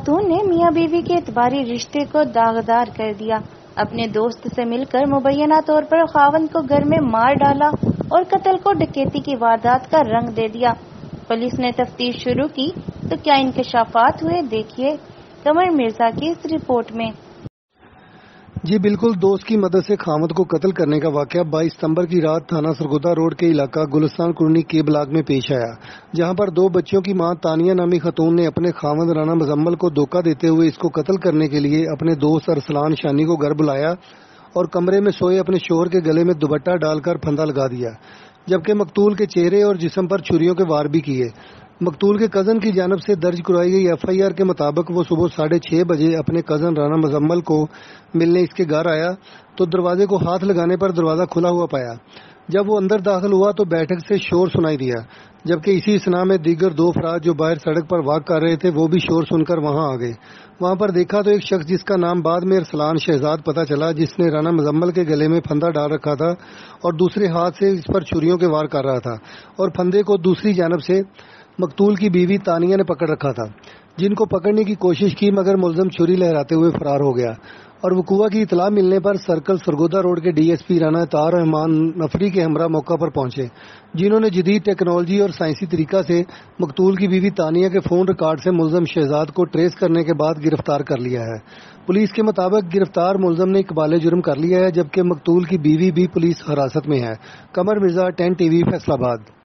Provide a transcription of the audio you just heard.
मियाँ बीवी के इतबारी रिश्ते को दागदार कर दिया। अपने दोस्त से मिलकर मुबैना तौर पर खावन को घर में मार डाला और कत्ल को डकैती की वारदात का रंग दे दिया। पुलिस ने तफ्तीश शुरू की तो क्या इनकशाफात हुए? देखिए, कमर मिर्ज़ा की इस रिपोर्ट में। जी, बिल्कुल, दोस्त की मदद से खामद को कत्ल करने का वाक्य 22 सितंबर की रात थाना सरगोदा रोड के इलाका गुलस्तान कुरनी के ब्लाक में पेश आया, जहाँ पर दो बच्चों की माँ तानिया नामी खतून ने अपने खामद राना मजम्मल को धोखा देते हुए इसको कत्ल करने के लिए अपने दोस्त अरसलान शानी को घर बुलाया और कमरे में सोए अपने शोर के गले में दुबट्टा डालकर फंदा लगा दिया, जबकि मकतूल के चेहरे और जिसम पर छुरियों के वार भी किए। मकतूल के कज़न की जानब से दर्ज करवाई गई एफआईआर के मुताबिक वो सुबह साढ़े छह बजे अपने कज़न राना मजम्मल को मिलने इसके घर आया तो दरवाजे को हाथ लगाने पर दरवाज़ा खुला हुआ पाया। जब वो अंदर दाखिल हुआ तो बैठक से शोर सुनाई दिया, जबकि इसी स्ना में दीगर दो अफराज जो बाहर सड़क पर वाक कर रहे थे, वो भी शोर सुनकर वहाँ आ गए। वहाँ पर देखा तो एक शख्स जिसका नाम बाद में अरसलान शहजाद पता चला, जिसने राना मजम्मल के गले में फंदा डाल रखा था और दूसरे हाथ से इस पर छुरियों के वार कर रहा था और फंदे को दूसरी जानब से मकतूल की बीवी तानिया ने पकड़ रखा था, जिनको पकड़ने की कोशिश की मगर मुलजम छुरी लहराते हुए फरार हो गया और वकुआ की इतला मिलने पर सर्कल सरगोदा रोड के डीएसपी राना तार रहमान नफरी के हमरा मौका पर पहुँचे, जिन्होंने जदीद टेक्नोलॉजी और साइंसी तरीका से मकतूल की बीवी तानिया के फ़ोन रिकॉर्ड से मुलजम शहजाद को ट्रेस करने के बाद गिरफ़्तार कर लिया है। पुलिस के मुताबिक गिरफ़्तार मुलजम ने इकबाल जुर्म कर लिया है, जबकि मकतूल की बीवी भी पुलिस हिरासत में है। Qamar Mirza, ten TV, Faisalabad.